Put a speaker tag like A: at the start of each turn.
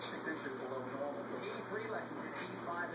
A: six inches below normal. 83 Lexington, 85.